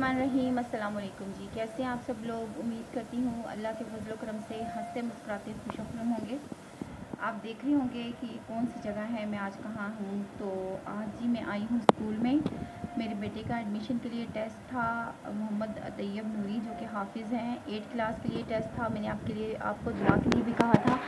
रहीम, अस्सलाम वालेकुम जी। कैसे हैं आप सब लोग? उम्मीद करती हूँ अल्लाह के फजल करम से हँसते मुस्कुराते खुशखरम होंगे। आप देख रहे होंगे कि कौन सी जगह है, मैं आज कहाँ हूँ। तो आज जी मैं आई हूँ स्कूल में। मेरे बेटे का एडमिशन के लिए टेस्ट था, मोहम्मद तैयब नूरी जो कि हाफिज़ हैं। एट क्लास के लिए टेस्ट था, मैंने आपके लिए, आपको दुआ के लिए भी कहा था।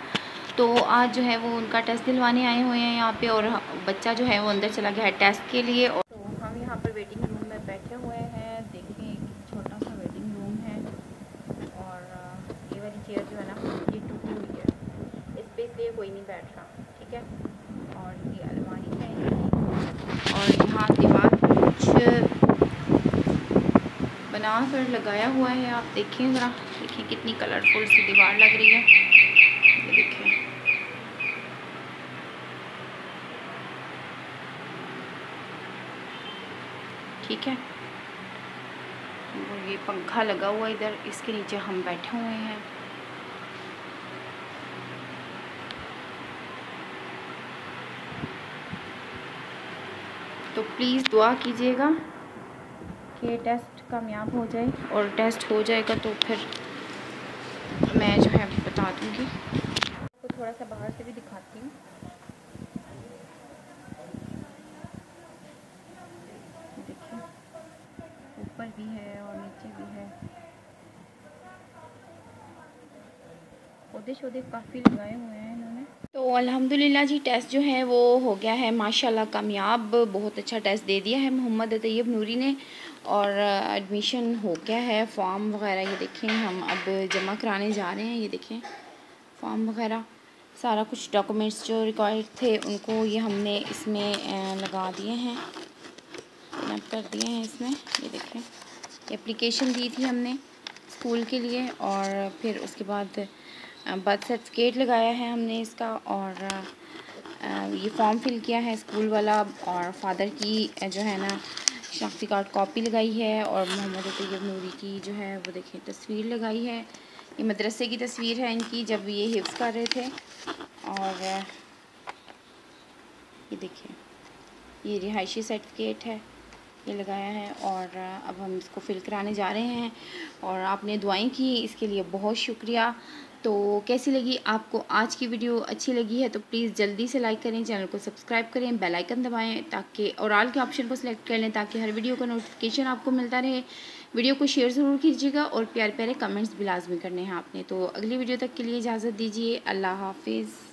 तो आज जो है वो उनका टेस्ट दिलवाने आए हुए हैं यहाँ पे और बच्चा जो है वो अंदर चला गया है टेस्ट के लिए और तो हम यहाँ पर वेटिंग रूम में बैठे हुए हैं देखें एक छोटा सा वेटिंग रूम है और ये वाली चेयर जो है ना ये टूटी हुई है इस पर इसलिए कोई नहीं बैठ रहा ठीक है? और ये अलमारी है और यहाँ दीवार कुछ बना कर लगाया हुआ है, आप देखें ज़रा। देखें कितनी कलरफुल सी दीवार लग रही है। ठीक है? और ये पंखा लगा हुआ इधर, इसके नीचे हम बैठे हुए हैं। तो प्लीज़ दुआ कीजिएगा कि टेस्ट कामयाब हो जाए। और टेस्ट हो जाएगा तो फिर मैं जो है बता दूँगी। आपको तो थोड़ा सा बाहर से भी दिखाती हूँ। ऊपर भी है और नीचे भी है। पौधे शौधे काफ़ी लगाए हुए हैं। तो अल्हम्दुलिल्लाह जी टेस्ट जो है वो हो गया है, माशाल्लाह कामयाब। बहुत अच्छा टेस्ट दे दिया है मोहम्मद तैयब नूरी ने और एडमिशन हो गया है। फॉर्म वगैरह ये देखें, हम अब जमा कराने जा रहे हैं, ये देखें। फॉर्म वगैरह, सारा कुछ डॉक्यूमेंट्स जो रिक्वायर्ड थे, उनको ये हमने इसमें लगा दिए हैं। कर दिए हैं इसमें, ये देखें। एप्लीकेशन दी थी हमने। स्कूल के लिए और फिर उसके बाद बर्थ सर्टिफिकेट लगाया है हमने इसका और ये फॉर्म फिल किया है स्कूल वाला और फादर की जो है ना शनाख्ती कार्ड कॉपी लगाई है और मोहम्मद तैयब नूरी की जो है वो देखें तस्वीर लगाई है। ये मदरसे की तस्वीर है इनकी जब ये हिफ्स कर रहे थे और ये देखिए ये रिहायशी सर्टिफिकेट है। ये लगाया है और अब हम इसको फिल कराने जा रहे हैं और आपने दुआएँ की, इसके लिए बहुत शुक्रिया। तो कैसी लगी आपको आज की वीडियो? अच्छी लगी है तो प्लीज़ जल्दी से लाइक करें, चैनल को सब्सक्राइब करें, बेल आइकन दबाएँ ताकि और आल के ऑप्शन को सिलेक्ट कर लें ताकि हर वीडियो का नोटिफिकेशन आपको मिलता रहे। वीडियो को शेयर ज़रूर कीजिएगा और प्यारे प्यारे कमेंट्स भी लाजमी करने हैं आपने। तो अगली वीडियो तक के लिए इजाज़त दीजिए। अल्लाह हाफिज़।